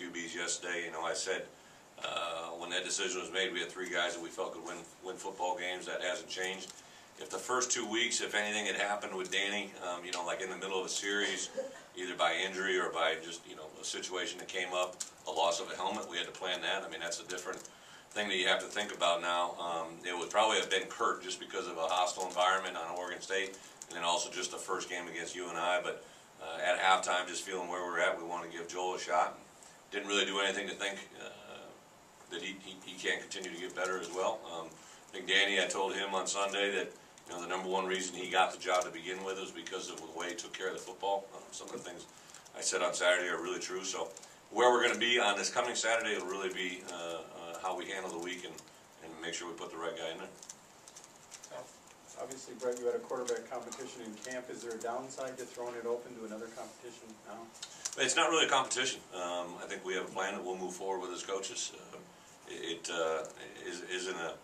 QBs yesterday. You know, I said uh, when that decision was made, we had three guys that we felt could win win football games. That hasn't changed. If the first two weeks, if anything had happened with Danny, um, you know, like in the middle of a series, either by injury or by just you know a situation that came up, a loss of a helmet, we had to plan that. I mean, that's a different thing that you have to think about now. Um, it would probably have been Curt just because of a hostile environment on Oregon State, and then also just the first game against UNI. But uh, at halftime, just feeling where we're at, we want to give Joel a shot. Didn't really do anything to think uh, that he, he, he can't continue to get better as well. Um, I think Danny, I told him on Sunday that you know the number one reason he got the job to begin with was because of the way he took care of the football. Um, some of the things I said on Saturday are really true. So where we're going to be on this coming Saturday will really be uh, uh, how we handle the week and, and make sure we put the right guy in there. Obviously, Bret, you had a quarterback competition in camp. Is there a downside to throwing it open to another competition now? It's not really a competition. Um, I think we have a plan that we'll move forward with as coaches. Uh, it uh, is, isn't a,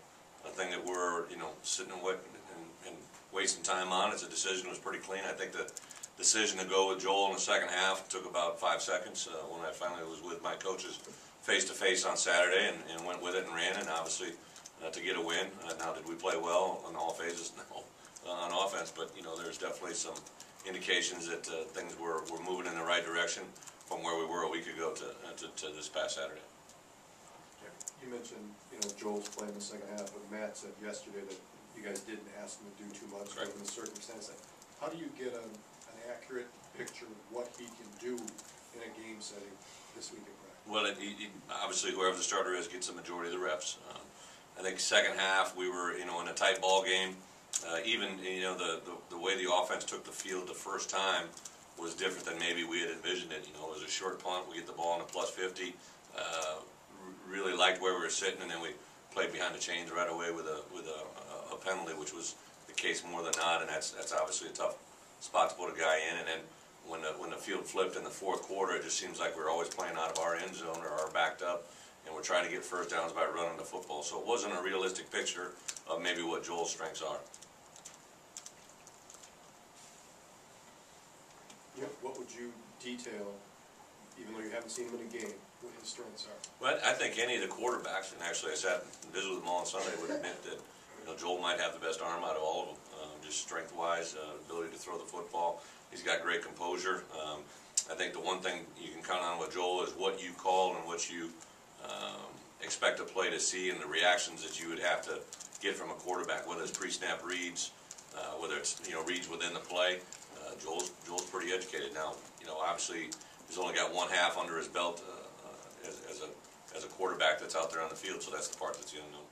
a thing that we're, you know, sitting and, wait, and, and wasting time on. It's a decision that was pretty clean. I think the decision to go with Joel in the second half took about five seconds uh, when I finally was with my coaches face to face on Saturday and, and went with it and ran and obviously uh, to get a win. Uh, now, did we play well on all phases? No, uh, on offense, but you know, there's definitely some indications that uh, things were, were moving in the right direction from where we were a week ago to, uh, to, to this past Saturday. You mentioned, you know, Joel's playing the second half, but Matt said yesterday that you guys didn't ask him to do too much Correct. given the circumstance. How do you get a, an accurate picture of what he can do in a game setting this week in practice? Well, it, it, obviously, whoever the starter is gets the majority of the reps. Um, I think second half we were, you know, in a tight ball game. Uh, even you know the, the the way the offense took the field the first time was different than maybe we had envisioned it. You know, it was a short punt. We get the ball in a plus 50. Uh, really liked where we were sitting, and then we played behind the chains right away with a with a, a penalty, which was the case more than not. And that's that's obviously a tough spot to put a guy in. And then when the when the field flipped in the fourth quarter, it just seems like we're always playing out of our end zone or our backed up, and we're trying to get first downs by running the football. So it wasn't a realistic picture of maybe what Joel's strengths are. What, what would you detail, even though you haven't seen him in a game, what his strengths are? Well, I think any of the quarterbacks, and actually I sat and visited with them all on Sunday, would admit that, you know, Joel might have the best arm out of all of them, um, just strength-wise, uh, ability to throw the football. He's got great composure. Um, I think the one thing you can count on with Joel is what you call and what you um, expect a play to see and the reactions that you would have to get from a quarterback, whether it's pre-snap reads, uh, whether it's, you know, reads within the play. Uh, Joel's, Joel's pretty educated now. You know, obviously, he's only got one half under his belt uh, uh, as, as a as a quarterback that's out there on the field, so that's the part that's unknown.